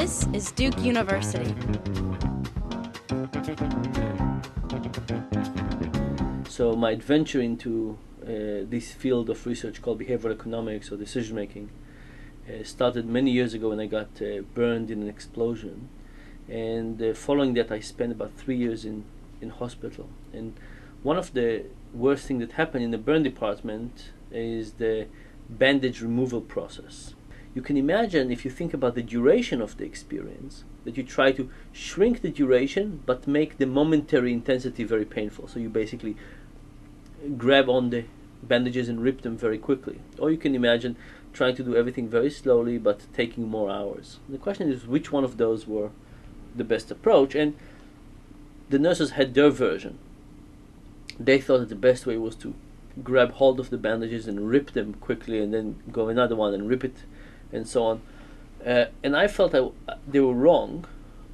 This is Duke University. So my adventure into uh, this field of research called behavioral economics or decision making uh, started many years ago when I got uh, burned in an explosion, and uh, following that I spent about three years in in hospital. And one of the worst things that happened in the burn department is the bandage removal process. You can imagine if you think about the duration of the experience that you try to shrink the duration but make the momentary intensity very painful. So you basically grab on the bandages and rip them very quickly. Or you can imagine trying to do everything very slowly but taking more hours. The question is which one of those were the best approach and the nurses had their version. They thought that the best way was to grab hold of the bandages and rip them quickly and then go another one and rip it and so on. Uh, and I felt I, they were wrong,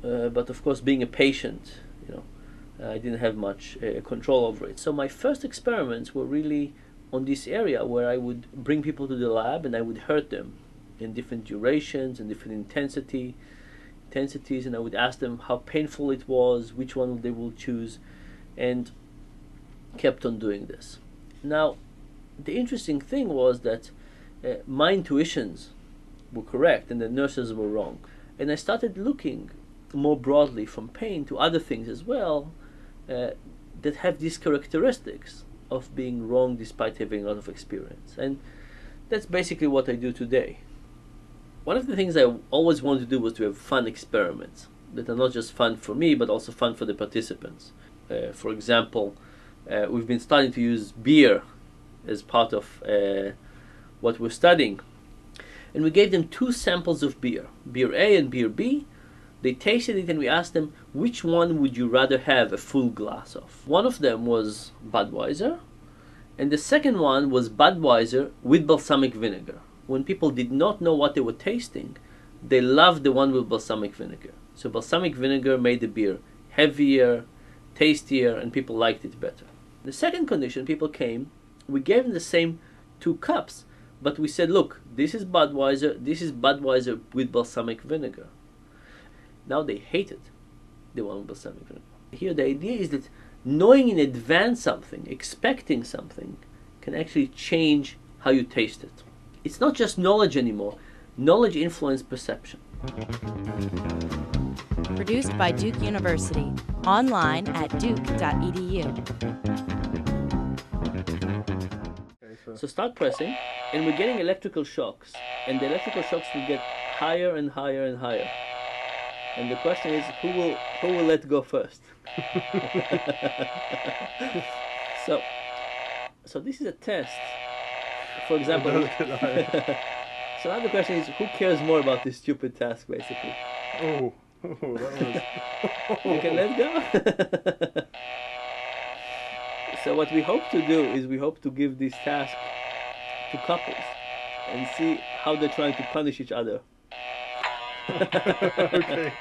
uh, but of course being a patient, you know, I didn't have much uh, control over it. So my first experiments were really on this area where I would bring people to the lab and I would hurt them in different durations and different intensity intensities and I would ask them how painful it was, which one they will choose and kept on doing this. Now the interesting thing was that uh, my intuitions were correct and the nurses were wrong. And I started looking more broadly from pain to other things as well uh, that have these characteristics of being wrong despite having a lot of experience. And that's basically what I do today. One of the things I always wanted to do was to have fun experiments that are not just fun for me but also fun for the participants. Uh, for example, uh, we've been starting to use beer as part of uh, what we're studying. And we gave them two samples of beer, beer A and beer B, they tasted it and we asked them, which one would you rather have a full glass of? One of them was Budweiser, and the second one was Budweiser with balsamic vinegar. When people did not know what they were tasting, they loved the one with balsamic vinegar. So balsamic vinegar made the beer heavier, tastier, and people liked it better. The second condition, people came, we gave them the same two cups, but we said, look, this is Budweiser, this is Budweiser with balsamic vinegar. Now they hate it, the one with balsamic vinegar. Here the idea is that knowing in advance something, expecting something, can actually change how you taste it. It's not just knowledge anymore. Knowledge influences perception. Produced by Duke University. Online at duke.edu. So start pressing, and we're getting electrical shocks, and the electrical shocks will get higher and higher and higher. And the question is, who will who will let go first? so, so this is a test. For example, so now the question is, who cares more about this stupid task, basically? Oh, oh that was. You can let go. What we hope to do is we hope to give this task to couples and see how they're trying to punish each other. okay.